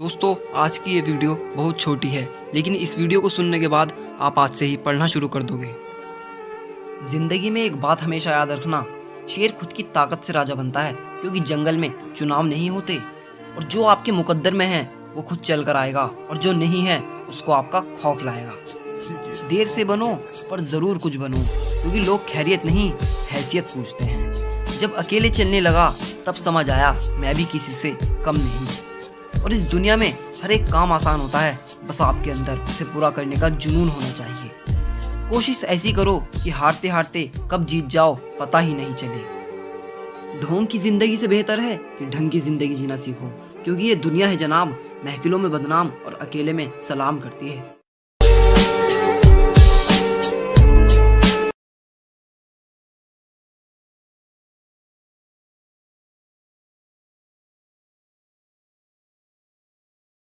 दोस्तों, आज की ये वीडियो बहुत छोटी है, लेकिन इस वीडियो को सुनने के बाद आप आज से ही पढ़ना शुरू कर दोगे। ज़िंदगी में एक बात हमेशा याद रखना, शेर खुद की ताकत से राजा बनता है, क्योंकि जंगल में चुनाव नहीं होते। और जो आपके मुकद्दर में है, वो खुद चल कर आएगा, और जो नहीं है, उसको आपका खौफ लाएगा। देर से बनो, पर ज़रूर कुछ बनो, क्योंकि लोग खैरियत नहीं, हैसियत पूछते हैं। जब अकेले चलने लगा, तब समझ आया, मैं भी किसी से कम नहीं। और इस दुनिया में हर एक काम आसान होता है। बस आपके अंदर उसे पूरा करने का जुनून होना चाहिए। कोशिश ऐसी करो कि हारते हारते कब जीत जाओ, पता ही नहीं चले। ढोंग की ज़िंदगी से बेहतर है कि ढंग की ज़िंदगी जीना सीखो, क्योंकि ये दुनिया है जनाब, महफिलों में बदनाम और अकेले में सलाम करती है।